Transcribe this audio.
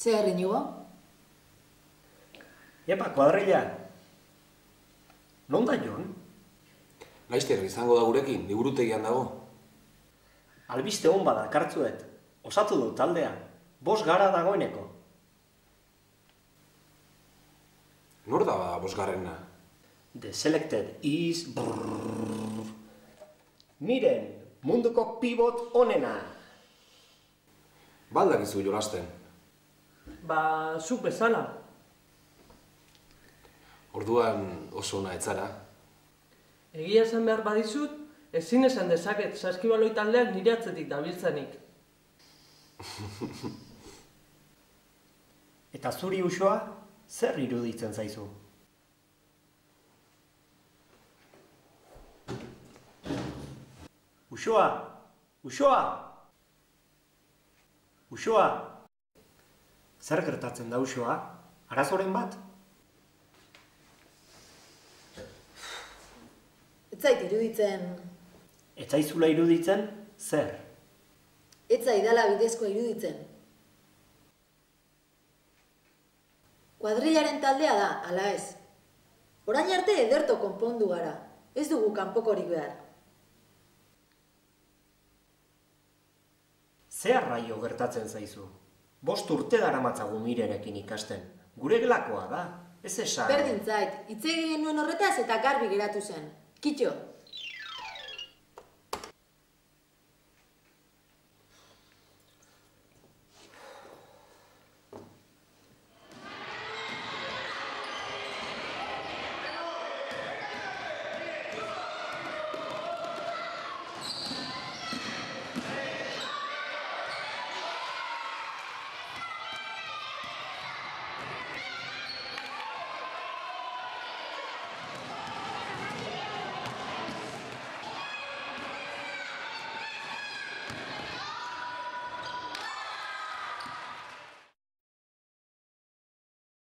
Zer inigo? Epa, kuadrilla. Non da Jon? Laizter izango da gurekin, liburutegian dago. Albiste hon bada kartzuet. Osatu du taldea. Bos gara dagoeneko. Nor da ba, bosgarrena? The selected is... Brrr. Miren, munduko pivot onena. Baldakizu jolasten. Ba, zuk bezala. Orduan oso ona etzara. Egia esan behar badizut, ezin esan dezaket saskibaloi taldeak nire atzetik dabiltzenik. Eta zuri usoa, zer iruditzen zaizu? Usoa! Usoa! Usoa! Zer gertatzen da usoa? Arazoren bat? Ez zait iruditzen, Ez zaizula iruditzen, zer? ez zaidala bidezkoa iruditzen. Kuadrillaren taldea da, ala ez. Orain arte ederto konpondu gara, ez dugu kanpokorik behar. Ze arraio gertatzen zaizu? Bost urte daramatzagu mirerekin ikasten. Gure gelakoa da, ez esan. Berdin zait, hitz egin nuen horretaz eta garbi geratu zen. Kitxo,